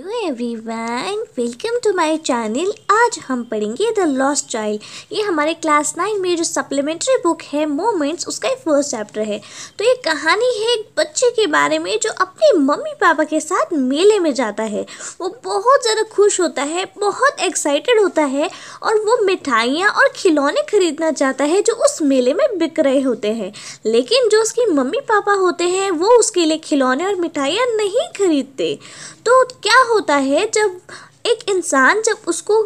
Hello everyone welcome to my channel आज हम पढ़ेंगे द लॉस्ट चाइल्ड ये हमारे क्लास नाइन में जो सप्लीमेंट्री बुक है मोमेंट्स उसका एक फ़र्स्ट चैप्टर है। तो ये कहानी है एक बच्चे के बारे में जो अपने मम्मी पापा के साथ मेले में जाता है। वो बहुत ज़्यादा खुश होता है, बहुत एक्साइटेड होता है और वो मिठाइयाँ और खिलौने खरीदना चाहता है जो उस मेले में बिक रहे होते हैं। लेकिन जो उसकी मम्मी पापा होते हैं, वो उसके लिए खिलौने और मिठाइयाँ नहीं खरीदते। तो क्या होता है जब एक इंसान जब उसको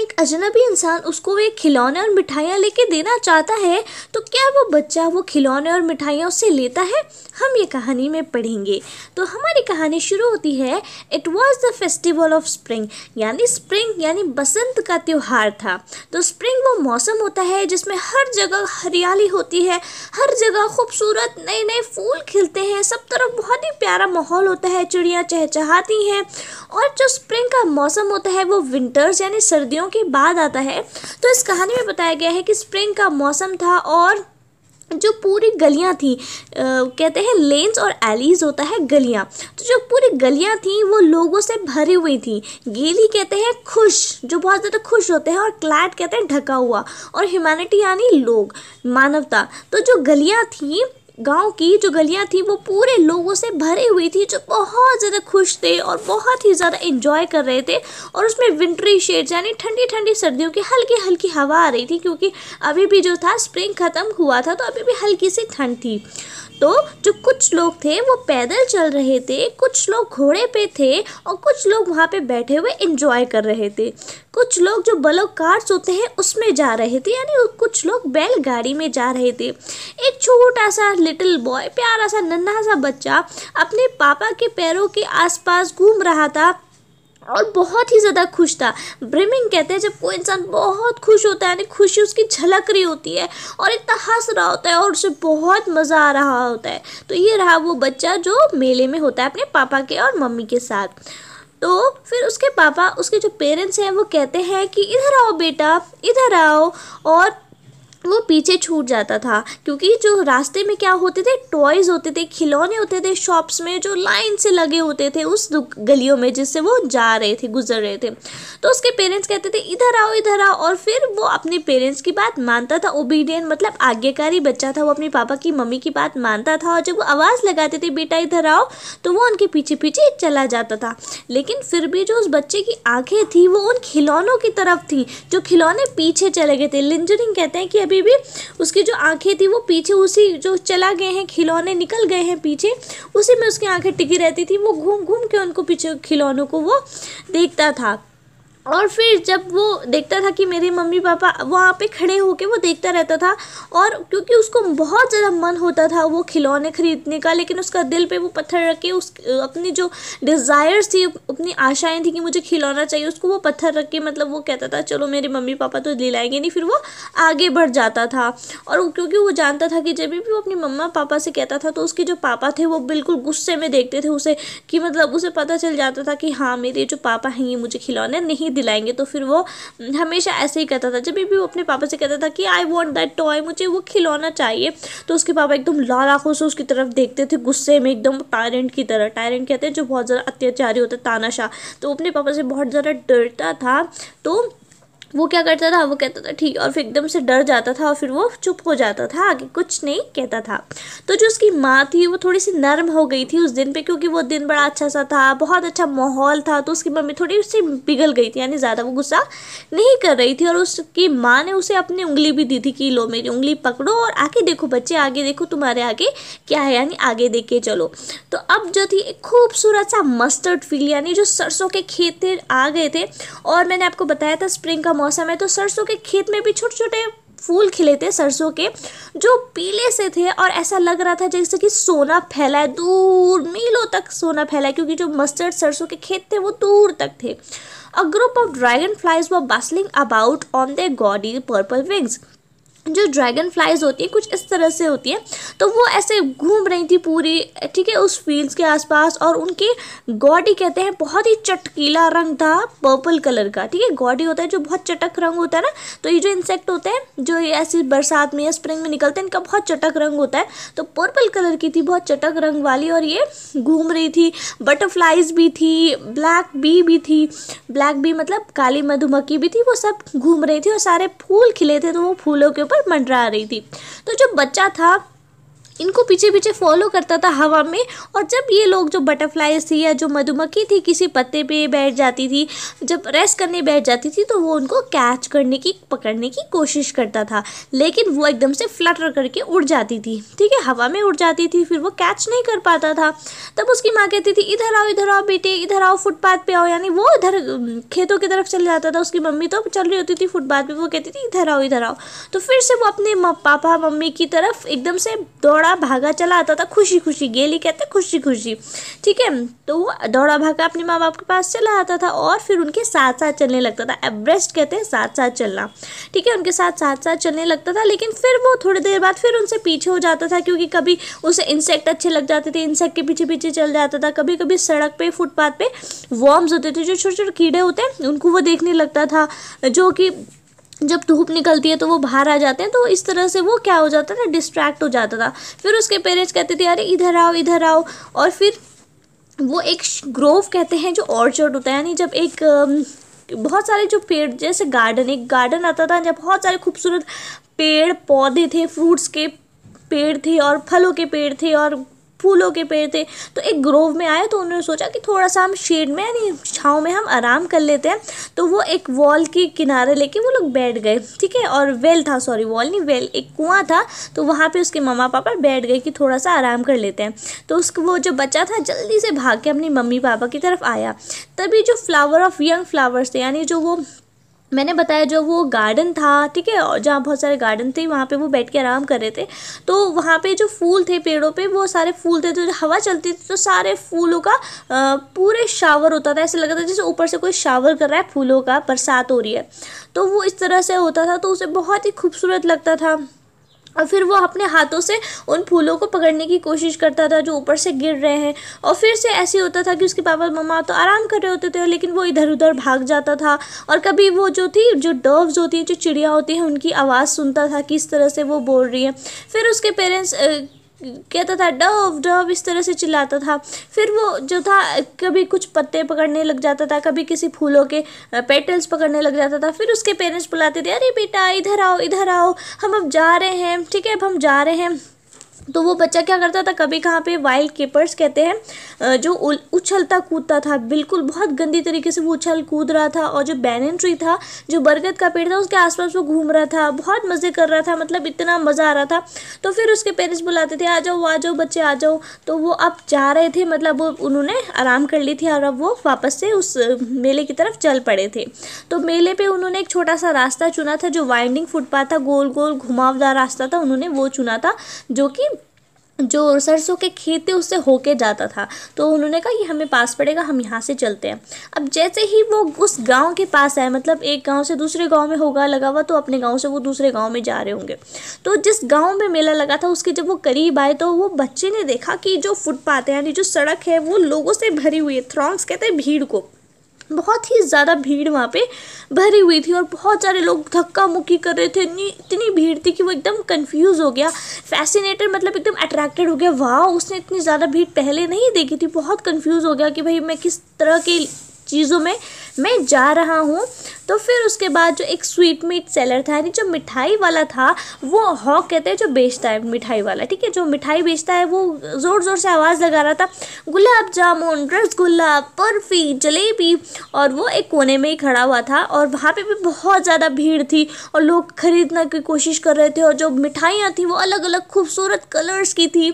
एक अजनबी इंसान उसको एक खिलौने और मिठाइयाँ लेके देना चाहता है तो क्या वो बच्चा वो खिलौने और मिठाइयाँ उससे लेता है? हम ये कहानी में पढ़ेंगे। तो हमारी कहानी शुरू होती है it was the festival of spring यानी स्प्रिंग यानी बसंत का त्यौहार था। तो स्प्रिंग वो मौसम होता है, जिसमें हर जगह हरियाली होती है, हर जगह खूबसूरत नए नए फूल खिलते हैं, सब तरफ़ बहुत ही प्यारा माहौल होता है, चिड़ियाँ चहचहाती हैं। और जो स्प्रिंग का मौसम होता है, वो विंटर्स यानी सर्दियों के बाद आता है। तो इस कहानी में बताया गया है कि स्प्रिंग का मौसम था और जो पूरी गलियाँ थी आ, कहते हैं लेन्स और एलीज होता है गलियाँ। तो जो पूरी गलियाँ थी वो लोगों से भरी हुई थी। गेली कहते हैं खुश जो बहुत ज़्यादा खुश होते हैं और क्लैट कहते हैं ढका हुआ। और ह्यूमैनिटी यानी लोग मानवता। तो जो गलियाँ थी गाँव की जो गलियाँ थी, वो पूरे लोगों से भरी हुई थी, जो बहुत ज़्यादा खुश थे और बहुत ही ज़्यादा इंजॉय कर रहे थे। और उसमें विंटरी शेड्स यानी ठंडी ठंडी सर्दियों की हल्की हल्की हवा आ रही थी, क्योंकि अभी भी जो था स्प्रिंग ख़त्म हुआ था तो अभी भी हल्की सी ठंड थी। तो जो कुछ लोग थे, वो पैदल चल रहे थे, कुछ लोग घोड़े पे थे और कुछ लोग वहाँ पे बैठे हुए इंजॉय कर रहे थे। कुछ लोग जो बलो कार्स होते हैं, उसमें जा रहे थे, यानी कुछ लोग बैलगाड़ी में जा रहे थे। एक छोटा सा लिटिल बॉय प्यारा सा, नन्हा सा बच्चा अपने पापा के पैरों के आसपास घूम रहा था। और बहुत ही ज़्यादा खुश था। ब्रिमिंग कहते हैं जब कोई इंसान बहुत खुश होता है, यानी खुशी उसकी झलक रही होती है और इतना हंस रहा होता है और उसे बहुत मज़ा आ रहा होता है। तो ये रहा वो बच्चा जो मेले में होता है अपने पापा के और मम्मी के साथ। तो फिर उसके पापा, उसके जो पेरेंट्स हैं वो कहते हैं कि, इधर आओ बेटा, इधर आओ और वो पीछे छूट जाता था, क्योंकि जो रास्ते में क्या होते थे टॉयज़ होते थे, खिलौने होते थे शॉप्स में, जो लाइन से लगे होते थे उस गलियों में जिससे वो जा रहे थे, गुजर रहे थे। तो उसके पेरेंट्स कहते थे, इधर आओ इधर आओ। और फिर वो अपने पेरेंट्स की बात मानता था ओबीडियंट मतलब आज्ञाकारी बच्चा था, वो अपने पापा की, मम्मी की बात मानता था। और जब वो आवाज़ लगाते थे, बेटा, इधर आओ तो वो उनके पीछे पीछे चला जाता था। लेकिन फिर भी जो उस बच्चे की आँखें थी, वो उन खिलौनों की तरफ़ थी, जो खिलौने पीछे चले गए थे। लिंजरिंग कहते हैं कि अभी भी, उसकी जो आँखें थी वो पीछे उसी जो चला गए हैं, खिलौने निकल गए हैं पीछे, उसी में उसकी आँखें टिकी रहती थी, वो घूम घूम के उनको पीछे खिलौनों को वो देखता था। और फिर जब वो देखता था कि मेरे मम्मी पापा वहाँ पे खड़े होके वो देखता रहता था और क्योंकि उसको बहुत ज़्यादा मन होता था वो खिलौने खरीदने का, लेकिन उसका दिल पे वो पत्थर रख के उस, अपनी जो डिज़ायर्स थी, अपनी आशाएँ थी कि मुझे खिलौना चाहिए, उसको वो पत्थर रख के मतलब वो कहता था, चलो मेरे मम्मी पापा तो ले लाएँगे नहीं। फिर वो आगे बढ़ जाता था। और क्योंकि वो जानता था कि जब भी वो अपनी मम्मा पापा से कहता था तो उसके जो पापा थे, वो बिल्कुल गुस्से में देखते थे उसे, कि मतलब उसे पता चल जाता था कि हाँ मेरे जो पापा हैं, ये मुझे खिलौने नहीं दिलाएँगे तो फिर वो हमेशा ऐसे ही कहता था। जब भी वो अपने पापा से कहता था कि आई वॉन्ट दैट टॉय मुझे वो खिलौना चाहिए। तो उसके पापा एकदम लाल आँखों से उसकी तरफ़ देखते थे, गुस्से में एकदम टायरेंट की तरह। टायरेंट कहते हैं जो बहुत ज़्यादा अत्याचारी होता है, तानाशाह। तो अपने पापा से बहुत ज़्यादा डरता था। तो वो क्या करता था? वो कहता था, ठीक और फिर एकदम से डर जाता था और फिर वो चुप हो जाता था, आगे कुछ नहीं कहता था। तो जो उसकी माँ थी, वो थोड़ी सी नर्म हो गई थी उस दिन पे, क्योंकि वो दिन बड़ा अच्छा सा था, बहुत अच्छा माहौल था तो उसकी मम्मी थोड़ी उससे पिघल गई थी, यानी ज़्यादा वो गुस्सा नहीं कर रही थी। और उसकी माँ ने उसे अपनी उंगली भी दी थी, कि, लो मेरी उंगली पकड़ो और आगे देखो बच्चे, आगे देखो तुम्हारे आगे क्या है, यानी आगे देख के चलो। तो अब जो थी, एक खूबसूरत सा मस्टर्ड फील यानी जो सरसों के खेत थे आ गए थे, और मैंने आपको बताया था स्प्रिंग का मौसम है तो सरसों के खेत में भी छोटे छोटे फूल खिले थे सरसों के, जो पीले से थे और ऐसा लग रहा था जैसे कि सोना फैला है, दूर, मीलों तक सोना फैला है, क्योंकि जो मस्टर्ड सरसों के खेत थे वो दूर तक थे। A group of dragonflies were bustling about on their gaudy purple wings जो ड्रैगन फ्लाइज होती है, कुछ इस तरह से होती है तो वो ऐसे घूम रही थी पूरी, ठीक है, उस फील्ड्स के आसपास और उनके गॉडी कहते हैं, बहुत ही चटकीला रंग था पर्पल कलर का, ठीक है गॉडी होता है, जो बहुत चटक रंग होता है ना तो ये जो इंसेक्ट होते हैं, जो ये ऐसी बरसात में या स्प्रिंग में निकलते हैं, इनका बहुत चटक रंग होता है तो पर्पल कलर की थी, बहुत चटक रंग वाली और ये घूम रही थी बटरफ्लाइज भी थी ब्लैक बी भी थी ब्लैक बी मतलब काली मधुमक्खी भी थी, वो सब घूम रही थी और सारे फूल खिले थे तो वो फूलों के ऊपर पर मंडरा रही थी। तो जो बच्चा था इनको पीछे पीछे फॉलो करता था हवा में। और जब ये लोग जो बटरफ्लाइज थी या जो मधुमक्खी थी, किसी पत्ते पे बैठ जाती थी, जब रेस्ट करने बैठ जाती थी तो वो उनको कैच करने की, पकड़ने की कोशिश करता था। लेकिन वो एकदम से फ्लटर करके उड़ जाती थी। ठीक है, हवा में उड़ जाती थी, फिर वो कैच नहीं कर पाता था। तब उसकी माँ कहती थी, इधर आओ इधर आओ बेटे, इधर आओ फुटपाथ पे आओ। यानी वो इधर खेतों की तरफ़ चल जाता था। उसकी मम्मी तो चल रही होती थी फुटपाथ पे, वो कहती थी, इधर आओ इधर आओ। तो फिर से वो अपने पापा, मम्मी की तरफ़ एकदम से दौड़ा दौड़ा भागा चला आता था खुशी खुशी गेली, कहते खुशी खुशी ठीक है? तो वो दौड़ा भागा अपने माँ बाप के पास चला आता था और फिर उनके साथ साथ चलने लगता था। एवरेस्ट कहते हैं साथ साथ चलना। ठीक है? उनके साथ साथ साथ चलने लगता था, लेकिन फिर वो थोड़ी देर बाद फिर उनसे पीछे हो जाता था, क्योंकि कभी उसे इंसेक्ट अच्छे लग जाते थे इंसेक्ट के पीछे पीछे चल जाता था। कभी कभी सड़क पे, फुटपाथ पे वॉर्म्स होते थे, जो छोटे छोटे कीड़े होते हैं, उनको वो देखने लगता था, जो कि जब धूप निकलती है तो वो बाहर आ जाते हैं तो इस तरह से वो क्या हो जाता था डिस्ट्रैक्ट हो जाता था। फिर उसके पेरेंट्स कहते थे, अरे, इधर आओ इधर आओ। और फिर वो एक ग्रोव कहते हैं, जो ऑर्चर्ड होता है, यानी जब एक बहुत सारे जो पेड़, जैसे गार्डन एक गार्डन आता था जब बहुत सारे खूबसूरत पेड़ पौधे थे फ्रूट्स के पेड़ थे और फलों के पेड़ थे और फूलों के पेड़ थे। तो एक ग्रोव में आए तो उन्होंने सोचा कि थोड़ा सा हम शेड में यानी छाँव में हम आराम कर लेते हैं। तो वो एक वॉल के किनारे लेके वो लोग बैठ गए, ठीक है? और वेल था, सॉरी, वॉल नहीं, वेल, एक कुआँ था। तो वहाँ पे उसके मम्मा पापा बैठ गए कि थोड़ा सा आराम कर लेते हैं। तो उसको वो जो बच्चा था जल्दी से भाग के अपनी मम्मी पापा की तरफ़ आया। तभी जो फ्लावर ऑफ़ यंग फ्लावर्स थे, यानी जो वो मैंने बताया जो वो गार्डन था, ठीक है, और जहाँ बहुत सारे गार्डन थे, वहाँ पे वो बैठ के आराम कर रहे थे। तो वहाँ पे जो फूल थे पेड़ों पे, वो सारे फूल थे तो हवा चलती थी तो सारे फूलों का पूरे शावर होता था। ऐसे लगता था जैसे ऊपर से कोई शावर कर रहा है, फूलों का, बरसात हो रही है। तो वो इस तरह से होता था तो उसे बहुत ही खूबसूरत लगता था। और फिर वो अपने हाथों से उन फूलों को पकड़ने की कोशिश करता था जो ऊपर से गिर रहे हैं। और फिर से ऐसे होता था कि उसके पापा मम्मा तो आराम कर रहे होते थे, लेकिन वो इधर उधर भाग जाता था। और कभी वो जो थी, जो डर्व्स होती हैं, जो चिड़िया होती हैं, उनकी आवाज़ सुनता था किस तरह से वो बोल रही है। फिर उसके पेरेंट्स कहता था डव डव इस तरह से चिल्लाता था। फिर वो जो था, कभी कुछ पत्ते पकड़ने लग जाता था, कभी किसी फूलों के पेटल्स पकड़ने लग जाता था। फिर उसके पेरेंट्स बुलाते थे, अरे बेटा, इधर आओ इधर आओ, हम अब जा रहे हैं, ठीक है, अब हम जा रहे हैं। तो वो बच्चा क्या करता था, कभी कहाँ पे वाइल्ड कीपर्स कहते हैं जो उछलता कूदता था, बिल्कुल बहुत गंदी तरीके से वो उछल कूद रहा था और जो बैनन ट्री था, जो बरगद का पेड़ था, उसके आसपास वो घूम रहा था, बहुत मज़े कर रहा था मतलब इतना मज़ा आ रहा था। तो फिर उसके पेरेंट्स बुलाते थे, आ जाओ आ जाओ बच्चे, आ जाओ। तो वो अब जा रहे थे मतलब वो, उन्होंने आराम कर ली थी और अब वो वापस से उस मेले की तरफ़ चल पड़े थे। तो मेले पर उन्होंने एक छोटा सा रास्ता चुना था, जो वाइंडिंग फुटपाथ था गोल गोल घुमावदार रास्ता था, उन्होंने वो चुना था, जो कि जो सरसों के खेत थे, उससे होके जाता था। तो उन्होंने कहा, ये हमें पास पड़ेगा, हम यहाँ से चलते हैं। अब जैसे ही वो उस गाँव के पास आए मतलब एक गाँव से दूसरे गाँव में होगा लगा हुआ तो अपने गाँव से वो दूसरे गाँव में जा रहे होंगे। तो जिस गाँव में मेला लगा था, उसके जब वो करीब आए तो वो बच्चे ने देखा कि जो फुटपाथ है, यानी जो सड़क है, वो लोगों से भरी हुई है थ्रॉन्ग्स कहते हैं, भीड़ को। बहुत ही ज़्यादा भीड़ वहाँ पे भरी हुई थी और बहुत सारे लोग धक्का मुक्की कर रहे थे। इतनी इतनी भीड़ थी कि वो एकदम कंफ्यूज हो गया फैसिनेटेड मतलब एकदम अट्रैक्टेड हो गया। वाह, उसने इतनी ज़्यादा भीड़ पहले नहीं देखी थी, बहुत कंफ्यूज हो गया कि भाई मैं किस तरह की चीज़ों में मैं जा रहा हूँ। तो फिर उसके बाद जो एक स्वीट मीट सेलर था, यानी जो मिठाई वाला था, वो हॉक कहते हैं जो बेचता है मिठाई वाला, ठीक है? जो मिठाई बेचता है, वो ज़ोर ज़ोर से आवाज़ लगा रहा था, गुलाब जामुन, रसगुल्ला, बर्फ़ी, जलेबी, और वो एक कोने में ही खड़ा हुआ था, और वहाँ पे भी बहुत ज़्यादा भीड़ थी, और लोग खरीदने की कोशिश कर रहे थे, और जो मिठाइयाँ थी, वो अलग अलग खूबसूरत कलर्स की थी,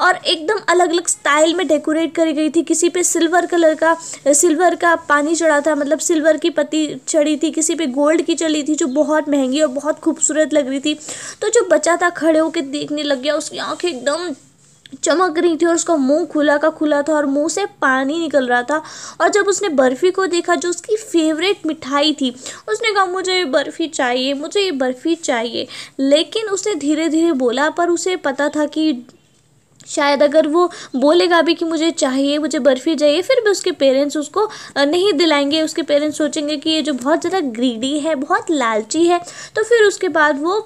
और एकदम अलग अलग स्टाइल में डेकोरेट करी गई थी, किसी पे सिल्वर कलर का सिल्वर का पानी चढ़ा था मतलब सिल्वर की पत्ती चढ़ी थी, किसी पे गोल्ड की चली थी जो बहुत महँगी और बहुत खूबसूरत लग रही थी। तो जो बच्चा था खड़े होकर देखने लग गया, उसकी आँखें एकदम चमक रही थी और उसका मुँह खुला का खुला था और मुँह से पानी निकल रहा था। और जब उसने बर्फ़ी को देखा जो उसकी फेवरेट मिठाई थी, उसने कहा, मुझे ये बर्फ़ी चाहिए, मुझे ये बर्फ़ी चाहिए। लेकिन उसने धीरे धीरे बोला, पर उसे पता था कि शायद अगर वो बोलेगा भी कि मुझे चाहिए, मुझे बर्फ़ी चाहिए, फिर भी उसके पेरेंट्स उसको नहीं दिलाएँगे। उसके पेरेंट्स सोचेंगे कि ये जो बहुत ज़्यादा ग्रीडी है, बहुत लालची है तो फिर उसके बाद वो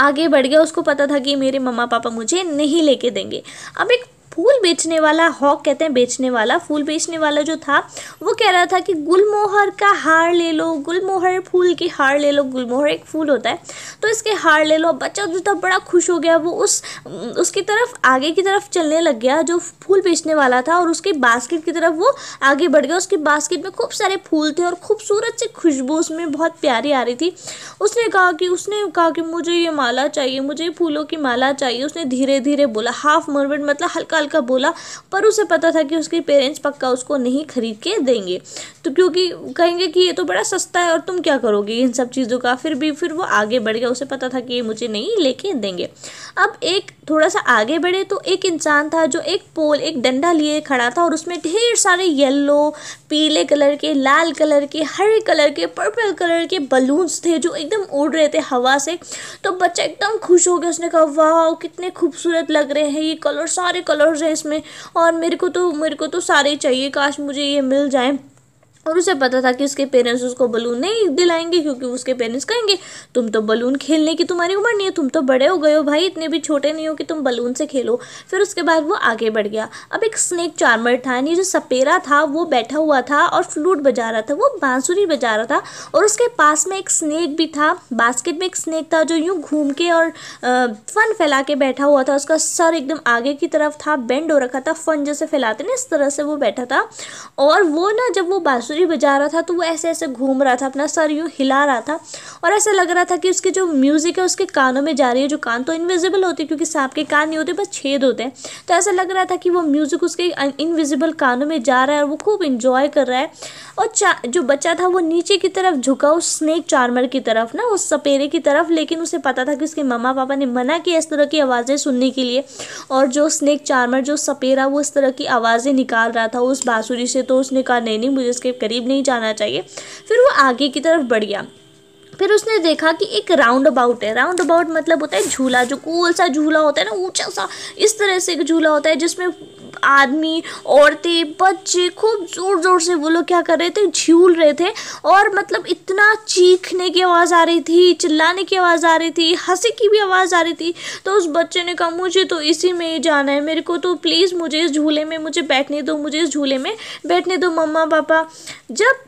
आगे बढ़ गया। उसको पता था कि मेरे मम्मा पापा मुझे नहीं लेके देंगे। अब एक फूल बेचने वाला, हॉक कहते हैं बेचने वाला, फूल बेचने वाला जो था, वो कह रहा था कि गुलमोहर का हार ले लो, गुलमोहर फूल की हार ले लो, गुलमोहर एक फूल होता है। तो इसके हार ले लो बच्चा जो था बड़ा खुश हो गया, वो उस, उसकी तरफ़, आगे की तरफ़ चलने लग गया, जो फूल बेचने वाला था और उसके बास्केट की तरफ़ वो आगे बढ़ गया। उसके बास्केट में खूब सारे फूल थे और खूबसूरत से खुशबू उसमें बहुत प्यारी आ रही थी। उसने कहा कि, उसने कहा कि मुझे ये माला चाहिए, मुझे फूलों की माला चाहिए। उसने धीरे धीरे बोला हाफ़ मरमेंट मतलब हल्का हल्का बोला, पर उसे पता था कि उसके पेरेंट्स पक्का उसको नहीं खरीद के देंगे। तो क्योंकि कहेंगे कि ये तो बड़ा सस्ता है और तुम क्या करोगे इन सब चीज़ों का? फिर भी, फिर वो आगे बढ़ गया। उसे पता था कि ये मुझे नहीं लेके देंगे। अब एक थोड़ा सा आगे बढ़े तो एक इंसान था जो एक पोल, एक डंडा लिए खड़ा था और उसमें ढेर सारे येलो पीले कलर के, लाल कलर के, हरे कलर के पर्पल कलर के बलून्स थे जो एकदम उड़ रहे थे हवा से। तो बच्चा एकदम खुश हो गया। उसने कहा वाह कितने खूबसूरत लग रहे हैं ये कलर सारे कलर्स हैं इसमें और मेरे को तो मेरे को तो सारे चाहिए। काश मुझे ये मिल जाए। और उसे पता था कि उसके पेरेंट्स उसको बलून नहीं दिलाएँगे, क्योंकि उसके पेरेंट्स कहेंगे, तुम तो बलून खेलने की तुम्हारी उम्र नहीं है, तुम तो बड़े हो गए हो भाई, इतने भी छोटे नहीं हो कि तुम बलून से खेलो। फिर उसके बाद वो आगे बढ़ गया। अब एक स्नेक चार्मर था यानी जो सपेरा था, वो बैठा हुआ था और फ्लूट बजा रहा था, वो बांसुरी बजा रहा था और उसके पास में एक स्नेक भी था बास्केट में एक स्नेक था जो यूँ घूम के और फन फैला के बैठा हुआ था। उसका सर एकदम आगे की तरफ़ था बेंड हो रखा था फन जैसे फैलाते ना, इस तरह से वो बैठा था। और वो ना, जब वो बांसुरी बांसुरी बजा रहा था तो वो ऐसे ऐसे घूम रहा था, अपना सर यूँ हिला रहा था और ऐसा लग रहा था कि उसके जो म्यूज़िक है, उसके कानों में जा रही है, जो कान तो इनविजिबल होती क्योंकि सांप के कान नहीं होते, बस छेद होते हैं। तो ऐसा लग रहा था कि वो म्यूज़िक उसके इनविजिबल कानों में जा रहा है और वो खूब इंजॉय कर रहा है। और जो बच्चा था, वो नीचे की तरफ़ झुका, उस स्नेक चार्मर की तरफ़ ना, उस सपेरे की तरफ़, लेकिन उसे पता था कि उसके मम्मा पापा ने मना किया इस तरह की आवाज़ें सुनने के लिए। और जो स्नेक चार्मर जो सपेरा, वो इस तरह की आवाज़ें निकाल रहा था उस बाँसुरी से तो उसने कहा, नहीं नहीं, मुझे इसके करीब नहीं जाना चाहिए। फिर वो आगे की तरफ़ बढ़ गया। फिर उसने देखा कि एक राउंड अबाउट है। राउंड अबाउट मतलब होता है झूला, जो गोल सा झूला होता है ना, ऊँचा सा, इस तरह से एक झूला होता है जिसमें आदमी, औरतें, बच्चे खूब ज़ोर ज़ोर से वो लोग क्या कर रहे थे, झूल रहे थे और मतलब इतना चीखने की आवाज़ आ रही थी, चिल्लाने की आवाज़ आ रही थी, हँसी की भी आवाज़ आ रही थी। तो उस बच्चे ने कहा, मुझे तो इसी में ही जाना है, मेरे को तो प्लीज़ मुझे इस झूले में, मुझे बैठने दो, मुझे इस झूले में बैठने दो, मम्मा, पापा। जब,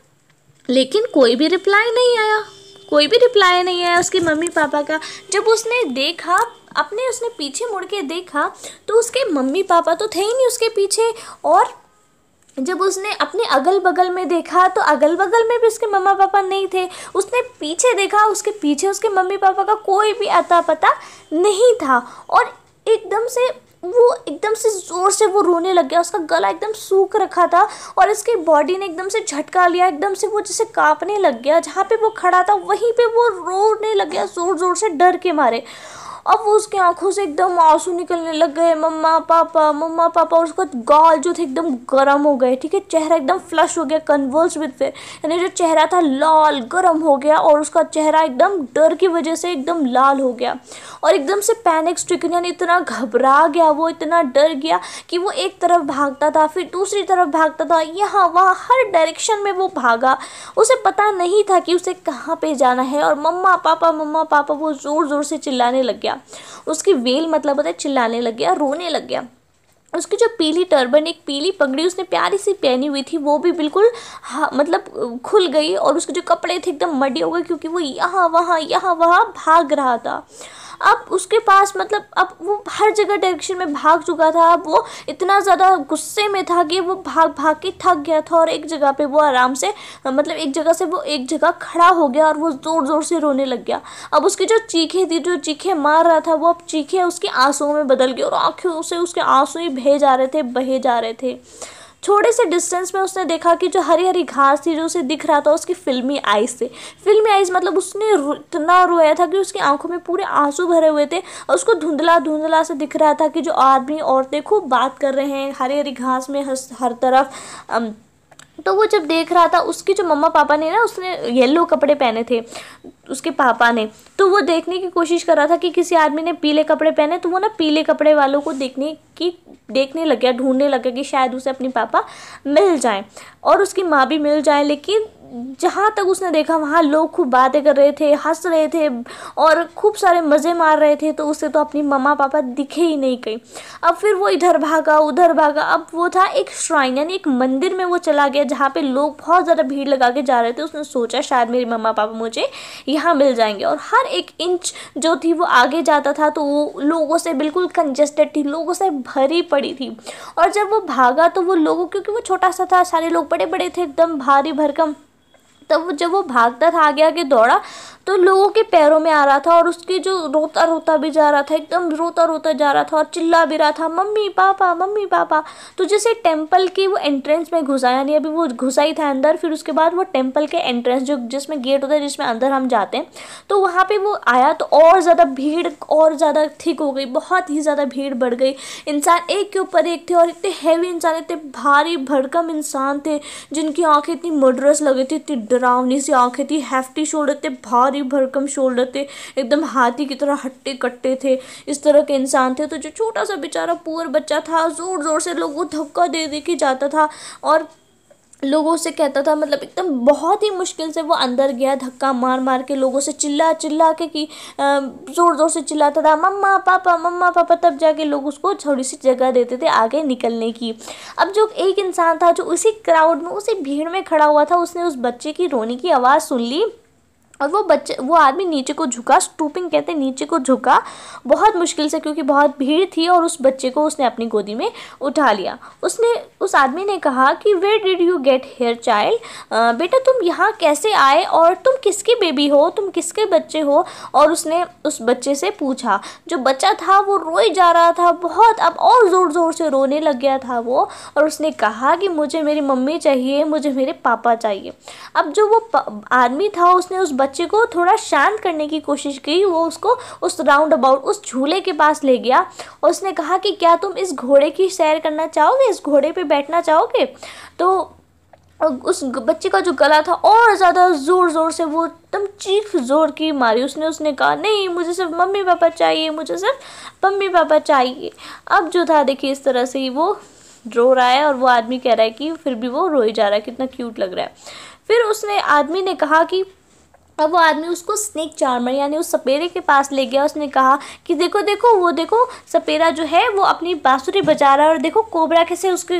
लेकिन कोई भी रिप्लाई नहीं आया, कोई भी रिप्लाई नहीं आया उसके मम्मी पापा का। जब उसने देखा अपने उसने पीछे मुड़ के देखा तो उसके मम्मी पापा तो थे ही नहीं उसके पीछे। और जब उसने अपने अगल बगल में देखा तो अगल बगल में भी उसके मम्मा पापा नहीं थे। उसने पीछे देखा, उसके पीछे उसके मम्मी पापा का कोई भी अता पता नहीं था। और एकदम से वो, एकदम से ज़ोर से वो रोने लग गया। उसका गला एकदम सूख रखा था और इसकी बॉडी ने एकदम से झटका लिया, एकदम से वो जैसे कांपने लग गया। जहाँ पे वो खड़ा था, वहीं पे वो रोने लग गया ज़ोर ज़ोर से डर के मारे। अब वो उसकी आँखों से एकदम आँसू निकलने लग गए। मम्मा, पापा मम्मा, पापा, और उसका गाल जो थे एकदम गर्म हो गए, ठीक है? चेहरा एकदम फ्लश हो गया कन्वर्स विद फिर यानी जो चेहरा था लाल, गर्म हो गया, और उसका चेहरा एकदम डर की वजह से एकदम लाल हो गया। और एकदम से पैनिक स्ट्रिकन यानी इतना घबरा गया वो, इतना डर गया कि वो एक तरफ़ भागता था, फिर दूसरी तरफ़ भागता था, यहाँ वहाँ, हर डायरेक्शन में वो भागा। उसे पता नहीं था कि उसे कहाँ पे जाना है, और मम्मा, पापा मम्मा, पापा वो ज़ोर ज़ोर से चिल्लाने लग गया। उसकी वेल मतलब होता है, चिल्लाने लग गया, रोने लग गया। उसकी जो पीली टर्बन एक पीली पगड़ी उसने प्यारी सी पहनी हुई थी, वो भी बिल्कुल मतलब खुल गई और उसके जो कपड़े थे एकदम मडी हो गए क्योंकि वो यहाँ, वहाँ यहाँ, वहाँ भाग रहा था। अब उसके पास मतलब अब वो हर जगह डायरेक्शन में भाग चुका था। अब वो इतना ज़्यादा गुस्से में था कि वो भाग भाग के थक गया था और एक जगह पे वो आराम से मतलब एक जगह से वो एक जगह खड़ा हो गया और वो ज़ोर ज़ोर से रोने लग गया। अब उसकी जो चीखें थी, जो चीखें मार रहा था, वो अब चीखें उसके आंसुओं में बदल गई और आँखों से उसके आँसू ही बहे जा रहे थे, बहे जा रहे थे। थोड़े से डिस्टेंस में उसने देखा कि जो हरी हरी घास थी, जो उसे दिख रहा था उसकी फिल्मी आइज़ से। फिल्मी आइज़ मतलब उसने इतना रोया था कि उसकी आँखों में पूरे आँसू भरे हुए थे और उसको धुंधला धुंधला से दिख रहा था कि जो आदमी औरतें खूब बात कर रहे हैं हरी हरी घास में हर तरफ़ तो वो जब देख रहा था, उसके जो मम्मा पापा ने ना, उसने येलो कपड़े पहने थे, उसके पापा ने तो वो देखने की कोशिश कर रहा था कि किसी आदमी ने पीले कपड़े पहने तो वो ना पीले कपड़े वालों को देखने की, देखने लग गया, ढूँढने लग गया कि शायद उसे अपने पापा मिल जाए। और उसकी माँ भी मिल जाए, लेकिन जहाँ तक उसने देखा, वहाँ लोग खूब बातें कर रहे थे, हंस रहे थे और खूब सारे मज़े मार रहे थे तो उसे तो अपनी मम्मा पापा दिखे ही नहीं कहीं। अब फिर वो इधर भागा, उधर भागा। अब वो था एक श्राइन, यानी एक मंदिर में वो चला गया, जहाँ पे लोग बहुत ज़्यादा भीड़ लगा के जा रहे थे। उसने सोचा, शायद मेरी मम्मा पापा मुझे यहाँ मिल जाएँगे। और हर एक इंच जो थी, वो आगे जाता था तो वो लोगों से बिल्कुल कंजेस्टेड थी, लोगों से भरी पड़ी थी। और जब वो भागा तो वो लोगों, क्योंकि वो छोटा सा था, सारे लोग बड़े बड़े थे, एकदम भारी भरकम तब जब वो भागता था आगे आगे दौड़ा तो लोगों के पैरों में आ रहा था और उसकी जो रोता रोता भी जा रहा था, एकदम रोता रोता जा रहा था और चिल्ला भी रहा था, मम्मी, पापा मम्मी, पापा। तो जैसे टेंपल की वो एंट्रेंस में घुसा यानी अभी वो घुसा ही था अंदर, फिर उसके बाद वो टेंपल के एंट्रेंस जो जिसमें गेट होता है, जिसमें अंदर हम जाते हैं तो वहाँ पर वो आया तो और ज़्यादा भीड़, और ज़्यादा थिक हो गई, बहुत ही ज़्यादा भीड़ बढ़ गई। इंसान एक के ऊपर एक थे और इतने हैवी इंसान, इतने भारी, भड़कम इंसान थे, जिनकी आँखें इतनी मर्डरस लगी थी, इतनी डरावनी सी आँखें थी हैफ्टी शोल्डर इतने भारी भारी भरकम शोल्डर थे, एकदम हाथी की तरह हट्टे कट्टे थे। इस तरह के इंसान थे तो जो छोटा सा बेचारा पुअर बच्चा था ज़ोर ज़ोर से लोगों धक्का दे दे के जाता था और लोगों से कहता था मतलब एकदम बहुत ही मुश्किल से वो अंदर गया, धक्का मार मार के लोगों से चिल्ला चिल्ला के कि ज़ोर ज़ोर से चिल्लाता था, मम्मा, पापा मम्मा, पापा, तब जाके लोग उसको थोड़ी सी जगह देते थे आगे निकलने की। अब जो एक इंसान था जो उसी क्राउड में, उसी भीड़ में खड़ा हुआ था, उसने उस बच्चे की रोने की आवाज़ सुन ली। और वो बच्चे, वो आदमी नीचे को झुका स्टूपिंग कहते हैं, नीचे को झुका। बहुत मुश्किल से, क्योंकि बहुत भीड़ थी और उस बच्चे को उसने अपनी गोदी में उठा लिया। उसने, उस आदमी ने कहा कि where did you get here child बेटा, तुम यहाँ कैसे आए और तुम किसकी बेबी हो? तुम किसके बच्चे हो? और उसने उस बच्चे से पूछा। जो बच्चा था, वो रोई जा रहा था, बहुत अब और ज़ोर ज़ोर से रोने लग गया था वो। और उसने कहा कि, मुझे मेरी मम्मी चाहिए, मुझे मेरे पापा चाहिए। अब जो वो आदमी था, उसने उस बच्चे को थोड़ा शांत करने की कोशिश की, वो उसको उस राउंड अबाउट उस झूले के पास ले गया और उसने कहा कि क्या तुम इस घोड़े की सैर करना चाहोगे? इस घोड़े पे बैठना चाहोगे? तो उस बच्चे का जो गला था और ज़्यादा ज़ोर ज़ोर से, वो एकदम चीख ज़ोर की मारी उसने। उसने कहा, नहीं, मुझे सिर्फ़ मम्मी पापा चाहिए, मुझे सिर्फ़ मम्मी पापा चाहिए। अब जो था, देखिए, इस तरह से ही वो रो रहा है और वो आदमी कह रहा है कि फिर भी वो रोई जा रहा है। कितना क्यूट लग रहा है। फिर उसने, आदमी ने कहा कि अब वो आदमी उसको स्नेक चार्मर यानी उस सपेरे के पास ले गया। उसने कहा कि देखो देखो, वो देखो, सपेरा जो है, वो अपनी बाँसुरी बजा रहा है और देखो, कोबरा कैसे उसके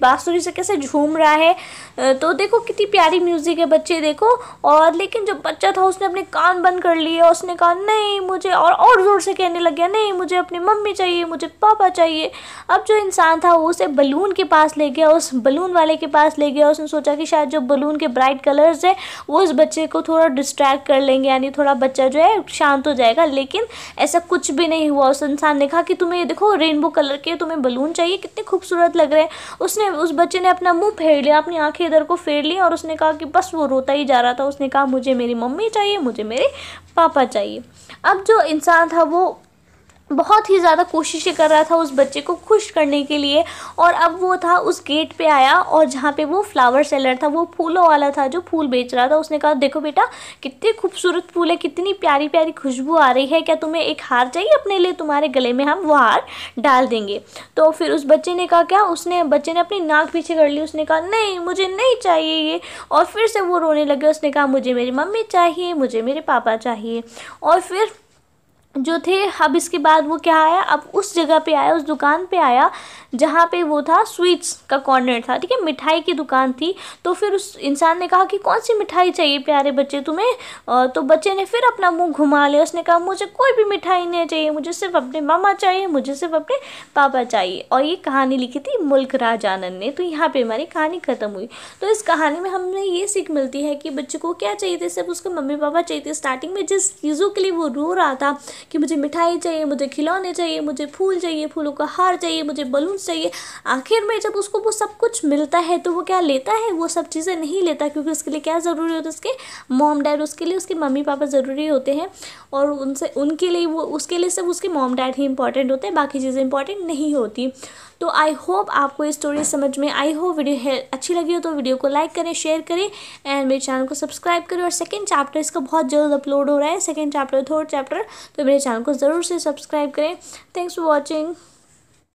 बाँसुरी से कैसे झूम रहा है। तो देखो, कितनी प्यारी म्यूज़िक है बच्चे, देखो। और लेकिन जो बच्चा था, उसने अपने कान बंद कर लिए उसने कहा, नहीं, मुझे और और ज़ोर से कहने लग गया, नहीं, मुझे अपनी मम्मी चाहिए, मुझे पापा चाहिए। अब जो इंसान था, वो उसे बलून के पास ले गया, उस बलून वाले के पास ले गया। उसने सोचा कि शायद जो बलून के ब्राइट कलर्स है, वो इस बच्चे को थोड़ा डिस्ट्रैक्ट कर लेंगे, यानी थोड़ा बच्चा जो है शांत हो जाएगा। लेकिन ऐसा कुछ भी नहीं हुआ। उस इंसान ने कहा कि तुम्हें ये देखो रेनबो कलर के तुम्हें बलून चाहिए, कितने खूबसूरत लग रहे हैं। उसने, उस बच्चे ने अपना मुँह फेर लिया, अपनी आँखें इधर को फेर ली और उसने कहा कि बस वो रोता ही जा रहा था। उसने कहा, मुझे मेरी मम्मी चाहिए, मुझे मेरे पापा चाहिए। अब जो इंसान था वो बहुत ही ज़्यादा कोशिशें कर रहा था उस बच्चे को खुश करने के लिए और अब वो था उस गेट पे आया और जहाँ पे वो फ्लावर सेलर था, वो फूलों वाला था जो फूल बेच रहा था, उसने कहा, देखो बेटा, कितने खूबसूरत फूल है, कितनी प्यारी प्यारी खुशबू आ रही है, क्या तुम्हें एक हार चाहिए अपने लिए? तुम्हारे गले में हम वो हार डाल देंगे। तो फिर उस बच्चे ने कहा, क्या? उसने, बच्चे ने अपनी नाक पीछे कर ली, उसने कहा, नहीं, मुझे नहीं चाहिए ये। और फिर से वो रोने लगे, उसने कहा, मुझे मेरी मम्मी चाहिए, मुझे मेरे पापा चाहिए। और फिर जो थे, अब इसके बाद वो क्या आया? अब उस जगह पे आया, उस दुकान पे आया जहाँ पे वो था स्वीट्स का कॉर्नर था, ठीक है? मिठाई की दुकान थी। तो फिर उस इंसान ने कहा कि कौन सी मिठाई चाहिए प्यारे बच्चे तुम्हें? तो बच्चे ने फिर अपना मुँह घुमा लिया। उसने कहा, मुझे कोई भी मिठाई नहीं चाहिए, मुझे सिर्फ़ अपने मामा चाहिए, मुझे सिर्फ़ अपने पापा चाहिए। और ये कहानी लिखी थी मुल्क राज आनंद ने। तो यहाँ पर हमारी कहानी ख़त्म हुई। तो इस कहानी में हमें ये सीख मिलती है कि बच्चे को क्या चाहिए थे, सिर्फ़ उसके मम्मी पापा चाहिए थे। स्टार्टिंग में जिस चीज़ों के लिए वो रो रहा था कि मुझे मिठाई चाहिए, मुझे खिलौने चाहिए, मुझे फूल चाहिए, फूलों का हार चाहिए, मुझे बलून चाहिए। आखिर में जब उसको वो सब कुछ मिलता है तो वो क्या लेता है? वो सब चीज़ें नहीं लेता, क्योंकि उसके लिए क्या ज़रूरी होता है? उसके मॉम डैड उसके लिए उसके मम्मी पापा ज़रूरी होते हैं, और उनसे, उनके लिए वो, उसके लिए सिर्फ़ उसके मॉम डैड ही इंपॉर्टेंट होते हैं, बाकी चीज़ें इंपॉर्टेंट नहीं होती। तो आई होप आपको ये स्टोरी समझ में आई होप वीडियो अच्छी लगी हो तो वीडियो को लाइक करें शेयर करें एंड मेरे चैनल को सब्सक्राइब करें, और सेकेंड चैप्टर इसका बहुत जल्द अपलोड हो रहा है सेकेंड चैप्टर थर्ड चैप्टर तो मेरे चैनल को ज़रूर से सब्सक्राइब करें। Thanks for watching